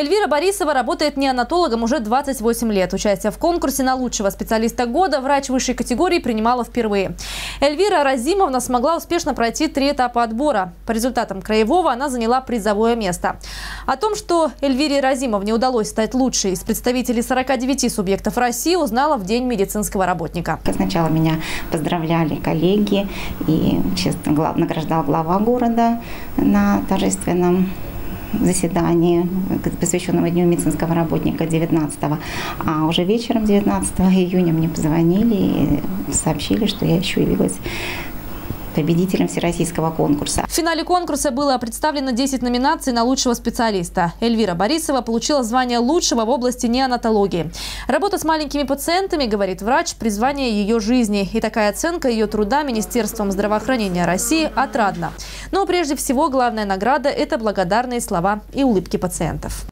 Эльвира Борисова работает неонатологом уже 28 лет. Участие в конкурсе на лучшего специалиста года врач высшей категории принимала впервые. Эльвира Разимовна смогла успешно пройти три этапа отбора. По результатам краевого она заняла призовое место. О том, что Эльвире Разимовне удалось стать лучшей из представителей 49 субъектов России, узнала в День медицинского работника. Сначала меня поздравляли коллеги и честно, награждал глава города на торжественном заседании, посвященного Дню медицинского работника 19 а уже вечером 19 июня мне позвонили и сообщили, что я еще явилась победителем всероссийского конкурса. В финале конкурса было представлено 10 номинаций на лучшего специалиста. Эльвира Борисова получила звание лучшего в области неонатологии. Работа с маленькими пациентами, говорит врач, призвание ее жизни. И такая оценка ее труда Министерством здравоохранения России отрадна. Но прежде всего главная награда – это благодарные слова и улыбки пациентов.